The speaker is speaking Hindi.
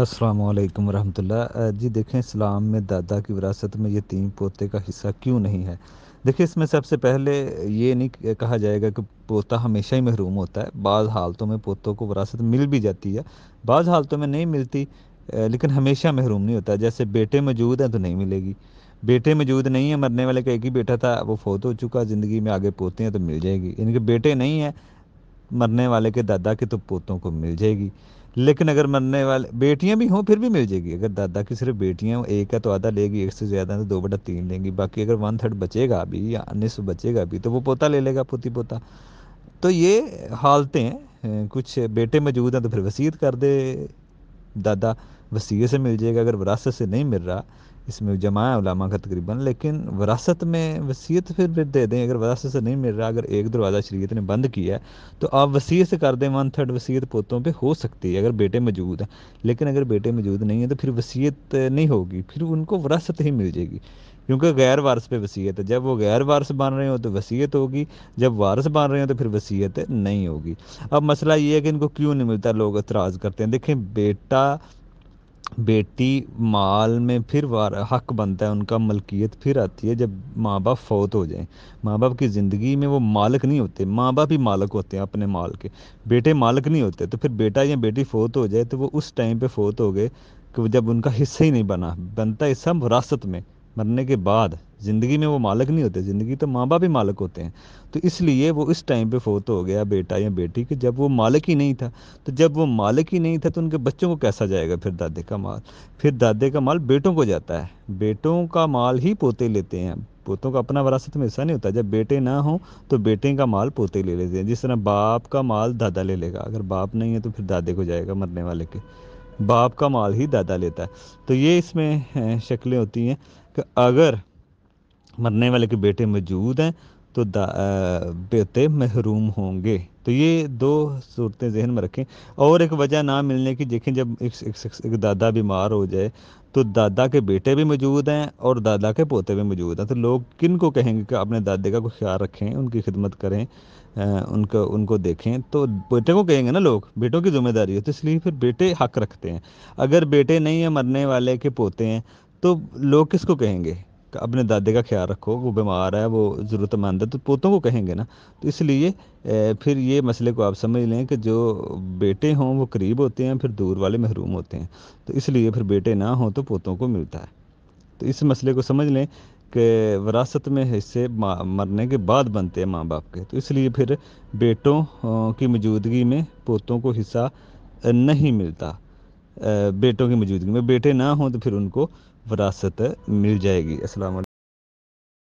वालेकुम रहमतुल्लाह जी देखें, इस्लाम में दादा की विरासत में ये तीन पोते का हिस्सा क्यों नहीं है? देखिए, इसमें सबसे पहले ये नहीं कहा जाएगा कि पोता हमेशा ही महरूम होता है। बाज़ हालतों में पोतों को विरासत मिल भी जाती है। बाज़ हालतों में नहीं मिलती लेकिन हमेशा महरूम नहीं होता। जैसे बेटे मौजूद हैं तो नहीं मिलेगी। बेटे मौजूद नहीं है, मरने वाले का एक ही बेटा था, वो फोत हो चुका, ज़िंदगी में आगे पोते हैं तो मिल जाएगी। इनके बेटे नहीं हैं, मरने वाले के दादा के तो पोतों को मिल जाएगी। लेकिन अगर मरने वाले, बेटियाँ भी हों, फिर भी मिल जाएगी। अगर दादा की सिर्फ़ बेटियाँ एक है तो आधा लेगी, एक से ज़्यादा तो दो बटा तीन लेंगी। बाकी अगर वन थर्ड बचेगा अभी या निसफ बचेगा अभी तो वो पोता ले लेगा पोती पोता तो ये हालतें कुछ बेटे मौजूद हैं तो फिर वसीयत कर दे दादा। वसीयत से मिल जाएगा, अगर विरासत से नहीं मिल रहा, इसमें जमा उलामा का तकरीबन, लेकिन वरासत में वसीयत फिर फिर दे दें, अगर वरासत से नहीं मिल रहा, अगर एक दरवाज़ा शरीयत ने बंद किया है तो आप वसीयत से कर दें वन थर्ड वसीयत पोतों पे हो सकती है, अगर बेटे मौजूद हैं। लेकिन अगर बेटे मौजूद नहीं है तो फिर वसीयत नहीं होगी, फिर उनको वरासत ही मिल जाएगी, क्योंकि गैर वारस पे वसीयत है। जब वो गैर वारस बन रहे हो तो वसीयत होगी, जब वारस बन रहे हो तो फिर वसीयत नहीं होगी। अब मसला ये है कि इनको क्यों नहीं मिलता, लोग एतराज़ करते हैं। देखें, बेटा बेटी माल में फिर वार, हक बनता है, उनका मलकियत फिर आती है जब माँ बाप फौत हो जाएँ। माँ बाप की ज़िंदगी में वो मालिक नहीं होते माँ बाप ही मालिक होते हैं अपने माल के। बेटे मालिक नहीं होते तो फिर बेटा या बेटी फौत हो जाए तो वो उस टाइम पे फौत हो गए कि जब उनका हिस्सा ही नहीं बना। बनता हिस्सा विरासत में। मरने के बाद ज़िंदगी में वो मालिक नहीं होते, ज़िंदगी तो माँ बाप ही मालिक होते हैं। तो इसलिए वो इस टाइम पे फोत हो गया, बेटा या बेटी, कि जब वो मालिक ही नहीं था तो जब वो मालिक ही नहीं था तो उनके बच्चों को कैसा जाएगा? फिर दादे का माल, फिर दादे का माल बेटों को जाता है। बेटों का माल ही पोते लेते हैं। पोतों का अपना वरासत में ऐसा नहीं होता, जब बेटे ना हो तो बेटे का माल पोते ले लेते हैं। जिस तरह बाप का माल दादा ले लेगा, अगर बाप नहीं है तो फिर दादे को जाएगा मरने वाले के। बाप का माल ही दादा लेता है। तो ये इसमें शक्लें होती हैं कि अगर मरने वाले के बेटे मौजूद हैं तो बेटे महरूम होंगे। तो ये दो सूरतें जहन में रखें। और एक वजह ना मिलने की देखें जब एक, एक, एक एक दादा बीमार हो जाए तो दादा के बेटे भी मौजूद हैं और दादा के पोते भी मौजूद हैं। तो लोग किन को कहेंगे कि अपने दादे का कोई ख्याल रखें उनकी खिदमत करें उनको उनको देखें? तो बेटे को कहेंगे ना लोग बेटों की ज़िम्मेदारी है। तो इसलिए फिर बेटे हक रखते हैं। अगर बेटे नहीं है मरने वाले के पोते हैं तो लोग किसको कहेंगे? अपने दादे का ख्याल रखो, वो बीमार है, वो ज़रूरतमंद है तो पोतों को कहेंगे ना। तो इसलिए फिर ये मसले को आप समझ लें कि जो बेटे हों, वो करीब होते हैं, फिर दूर वाले महरूम होते हैं। तो इसलिए फिर बेटे ना हों तो पोतों को मिलता है। तो इस मसले को समझ लें कि विरासत में हिस्से मरने के बाद बनते हैं माँ बाप के। तो इसलिए फिर बेटों की मौजूदगी में पोतों को हिस्सा नहीं मिलता। बेटों की मौजूदगी में बेटे ना हों तो फिर उनको विरासत मिल जाएगी। अस्सलाम